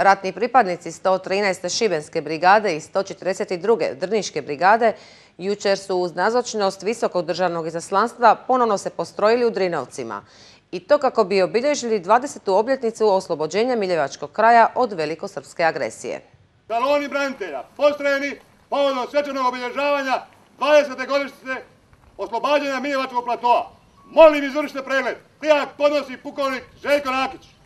Ratni pripadnici 113. Šibenske brigade i 142. Drniške brigade jučer su uz nazočnost visokog državnog izaslanstva ponovno se postrojili u Drinovcima. I to kako bi obilježili 20. obljetnicu oslobođenja Miljevačkog kraja od velikosrpske agresije. Saloni branitelja postrojeni povodom svečanog obilježavanja 20. godišnjice oslobađanja Miljevačkog platoa. Molim izvršite pregled. Prijak podnosi pukovnik Željko Rakić.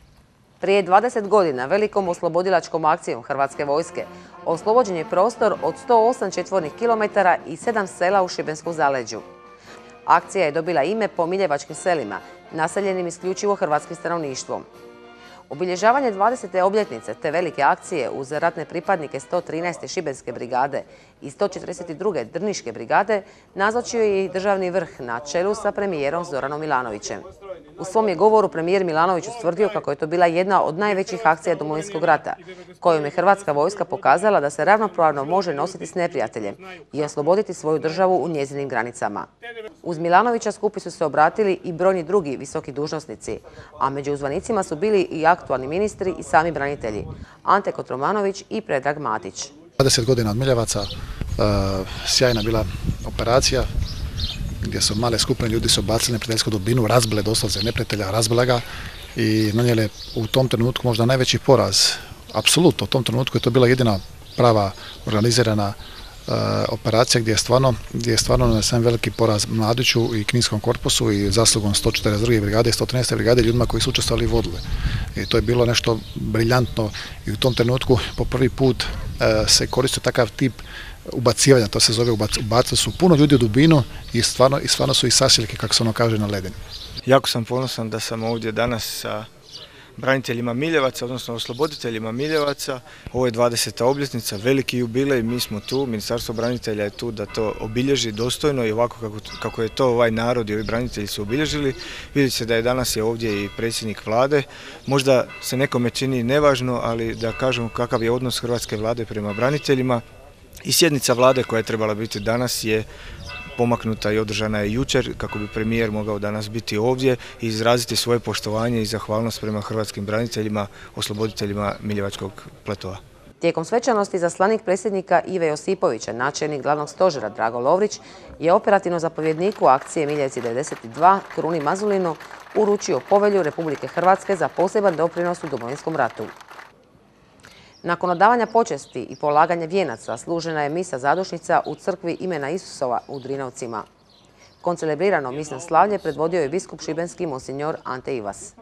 Prije 20 godina velikom oslobodilačkom akcijom Hrvatske vojske oslobođen je prostor od 108 četvornih kilometara i 7 sela u Šibenskom zaleđu. Akcija je dobila ime po Miljevačkim selima, naseljenim isključivo hrvatskim stanovništvom. Obilježavanje 20. obljetnice te velike akcije uz ratne pripadnike 113. Šibenske brigade i 142. Drniške brigade nazočio je i državni vrh na čelu sa premijerom Zoranom Milanovićem. U svom je govoru premijer Milanović ustvrdio kako je to bila jedna od najvećih akcija Domovinskog rata, kojom je Hrvatska vojska pokazala da se ravnopravno može nositi s neprijateljem i osloboditi svoju državu u njezinim granicama. Uz Milanovića skupi su se obratili i brojni drugi visoki dužnosnici, a među uzvanicima su bili i aktualni ministri i sami branitelji, Ante Kotromanović i Predrag Matić. 20 godina od Miljevaca, e, sjajna bila operacija gdje su male skupine ljudi su bacili neprijateljsku dubinu, razbile doslovce neprijatelja, razbile ga i nanijele u tom trenutku možda najveći poraz. Apsolutno, u tom trenutku je to bila jedina prava organizirana e, operacija gdje je stvarno, gdje je stvarno nanesen veliki poraz Mladiću i Kninskom korpusu i zaslugom 142. brigade i 113. brigade ljudima koji su učestvovali i. I to je bilo nešto briljantno i u tom trenutku po prvi put se koristio takav tip ubacivanja, to se zove ubacili su puno ljudi u dubinu i stvarno, i stvarno su i sasiljke, kako se ono kaže, na ledini. Jako sam ponosan da sam ovdje danas sa braniteljima Miljevaca, odnosno osloboditeljima Miljevaca. Ovo je 20. obljetnica, veliki jubilej, mi smo tu, Ministarstvo branitelja je tu da to obilježi dostojno i ovako kako, kako je to ovaj narod i ovi branitelji su obilježili. Vidite se da je danas je ovdje i predsjednik vlade. Možda se nekome čini nevažno, ali da kažemo kakav je odnos Hrvatske vlade prema braniteljima. I sjednica vlade koja je trebala biti danas je pomaknuta i održana je jučer kako bi premijer mogao danas biti ovdje i izraziti svoje poštovanje i zahvalnost prema hrvatskim braniteljima, osloboditeljima Miljevačkog platova. Tijekom svečanosti zaslanik predsjednika Ive Josipovića, načelnik glavnog stožera Drago Lovrić, je operativno zapovjedniku akcije Miljevci 92 Kruni Mazulinu uručio povelju Republike Hrvatske za poseban doprinos u Domovinskom ratu. Nakon odavanja počesti i polaganja vijenaca služena je misa zadušnica u crkvi imena Isusova u Drinovcima. Koncelebrirano misno slavlje predvodio je biskup Šibenski monsignor Ante Ivas.